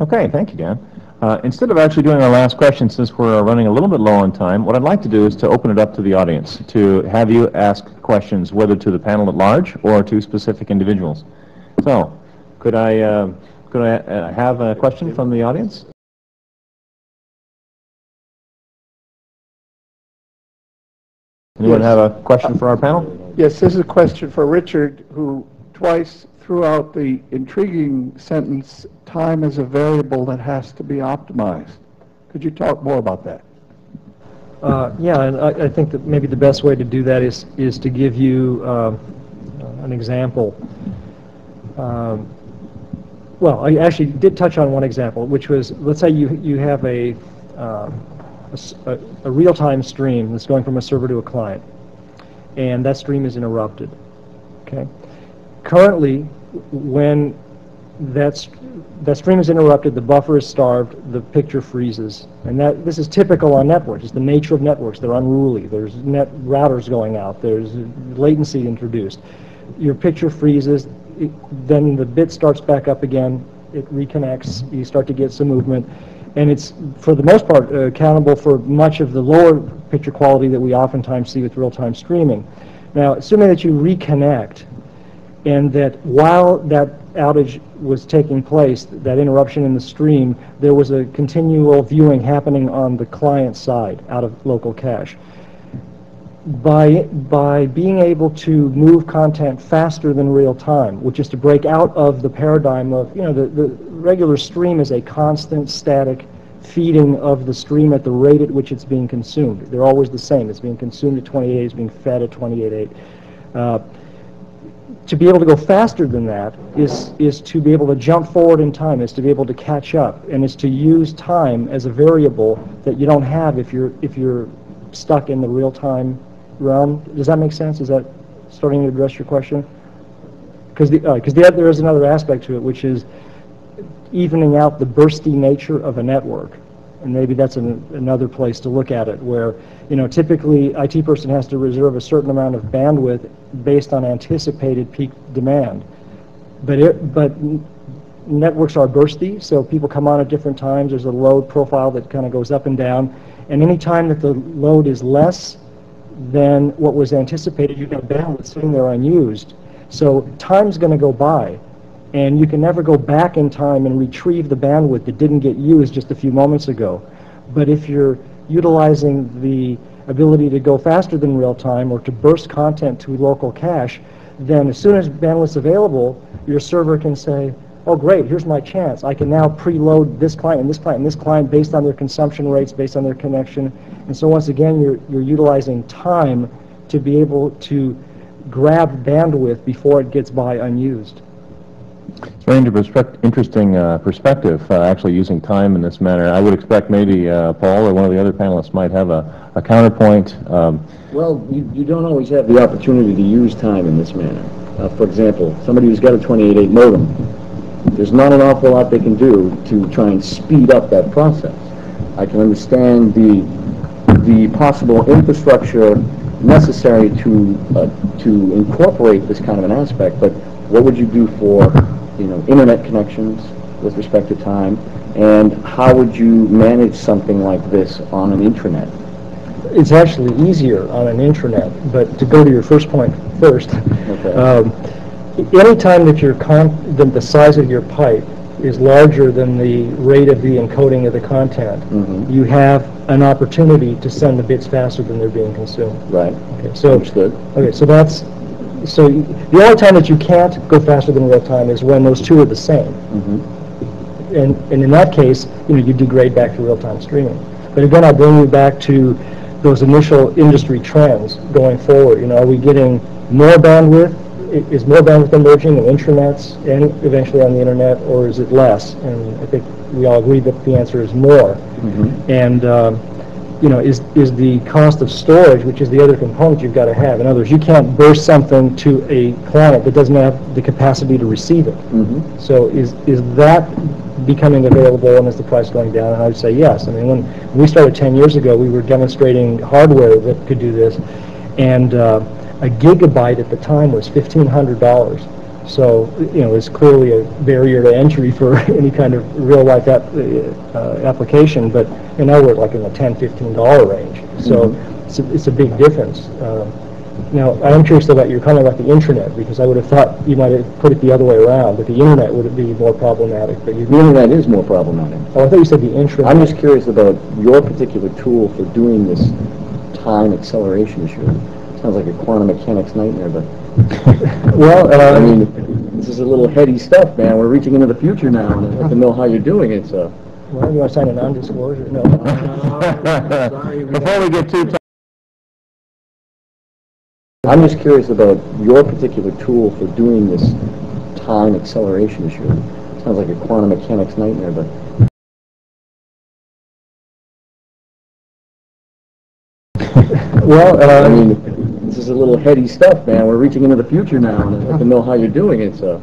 Okay, thank you, Dan. Uh, instead of actually doing our last question, since we're running a little bit low on time, what I'd like to do is to open it up to the audience, to have you ask questions, whether to the panel at large or to specific individuals. So, could I, uh, could I uh, have a question from the audience? Anyone Yes. have a question for our panel? Yes, this is a question for Richard, who twice throughout the intriguing sentence, time is a variable that has to be optimized. Could you talk more about that? Uh, Yeah, and I I think that maybe the best way to do that is, is to give you uh, an example. Um, Well, I actually did touch on one example, which was, let's say you, you have a, uh, a- a real-time stream that's going from a server to a client, and that stream is interrupted, okay? Currently, when that's, that stream is interrupted, the buffer is starved, the picture freezes. And that, this is typical on networks. It's the nature of networks. They're unruly. There's net routers going out. There's latency introduced. Your picture freezes, it, then the bit starts back up again. It reconnects. You start to get some movement. And it's, for the most part, uh, accountable for much of the lower picture quality that we oftentimes see with real-time streaming. Now, assuming that you reconnect, and that while that outage was taking place, that interruption in the stream, there was a continual viewing happening on the client side out of local cache. By, by being able to move content faster than real time, which is to break out of the paradigm of, you know, the, the regular stream is a constant static feeding of the stream at the rate at which it's being consumed. They're always the same. It's being consumed at 28, it's being fed at 28.8. Uh, to be able to go faster than that is, is to be able to jump forward in time, is to be able to catch up, and is to use time as a variable that you don't have if you're, if you're stuck in the real-time realm. Does that make sense? Is that starting to address your question? Because the, uh the, there is another aspect to it, which is evening out the bursty nature of a network. And maybe that's an, another place to look at it, where, you know, typically IT person has to reserve a certain amount of bandwidth based on anticipated peak demand. But it, but networks are bursty, so people come on at different times. There's a load profile that kind of goes up and down. And any time that the load is less than what was anticipated, you've got bandwidth sitting there unused. So time's going to go by, and you can never go back in time and retrieve the bandwidth that didn't get used just a few moments ago. But if you're utilizing the ability to go faster than real time or to burst content to local cache, then as soon as bandwidth's available, your server can say, oh great, here's my chance. I can now preload this client and this client and this client based on their consumption rates, based on their connection. And so once again, you're, you're utilizing time to be able to grab bandwidth before it gets by unused. Interesting uh, perspective, uh, actually using time in this manner. I would expect maybe uh, Paul or one of the other panelists might have a, a counterpoint. Um, Well, you, you don't always have the opportunity to use time in this manner. Uh, for example, somebody who's got a 28.8 modem, there's not an awful lot they can do to try and speed up that process. I can understand the, the possible infrastructure necessary to, uh, to incorporate this kind of an aspect, but what would you do for, you know, internet connections with respect to time, and how would you manage something like this on an intranet? It's actually easier on an intranet, but to go to your first point first, Okay. um, anytime that your con, the, the size of your pipe is larger than the rate of the encoding of the content, Mhm. you have an opportunity to send the bits faster than they're being consumed. Right. Okay, so Understood. Okay, so that's, so the only time that you can't go faster than real time is when those two are the same. Mhm. And, and in that case, you know, you degrade back to real-time streaming. But again, I'll bring you back to those initial industry trends going forward. You know, are we getting more bandwidth? Is more bandwidth emerging in intranets and eventually on the internet, or is it less? And I think we all agree that the answer is more. And, um, you know, is, is the cost of storage, which is the other component you've got to have. In other words, you can't burst something to a client that doesn't have the capacity to receive it. Mhm. So is, is that becoming available and is the price going down? And I would say yes. I mean, when we started 10 years ago, we were demonstrating hardware that could do this, and uh, a gigabyte at the time was $1,500. So, you know, it's clearly a barrier to entry for any kind of real-life app, uh, application, but, and now we're like in the ten, fifteen dollar range. So it's a, it's a big difference. Um, Now, I am curious about your comment about the intranet, because I would have thought you might have put it the other way around, that the internet would be more problematic, but you, The internet is more problematic. oh, I thought you said the intranet. I'm just curious about your particular tool for doing this time acceleration issue. Sounds like a quantum mechanics nightmare, but, Well, I uh, mean, this is a little heady stuff, man. We're reaching into the future now, and I'd like to know how you're doing it, so. well, you want to sign a non-disclosure? No. Before we get too I'm just curious about your particular tool for doing this time acceleration issue. Sounds like a quantum mechanics nightmare, but, Well, I uh, mean, this is a little heady stuff, man. We're reaching into the future now, and I'd like to know how you're doing it, so.